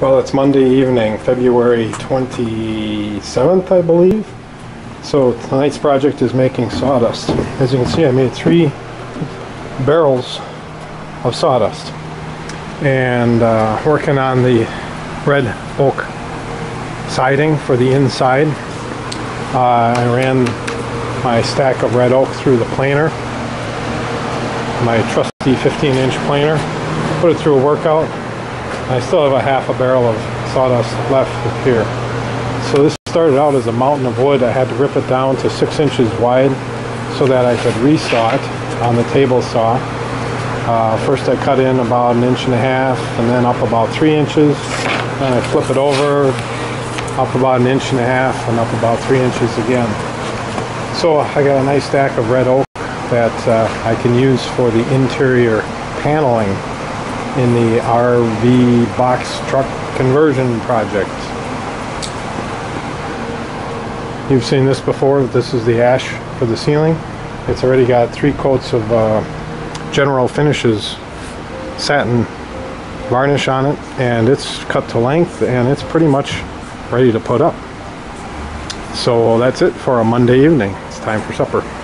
Well, it's Monday evening, February 27th, I believe. So tonight's project is making sawdust. As you can see, I made three barrels of sawdust. And uh, working on the red oak siding for the inside. Uh, I ran my stack of red oak through the planer, my trusty 15 inch planer, put it through a workout, I still have a half a barrel of sawdust left here. So this started out as a mountain of wood. I had to rip it down to six inches wide so that I could resaw it on the table saw. Uh, first I cut in about an inch and a half and then up about three inches. Then I flip it over, up about an inch and a half and up about three inches again. So I got a nice stack of red oak that uh, I can use for the interior paneling in the RV box truck conversion project. You've seen this before, this is the ash for the ceiling. It's already got three coats of uh, General Finishes satin varnish on it and it's cut to length and it's pretty much ready to put up. So that's it for a Monday evening. It's time for supper.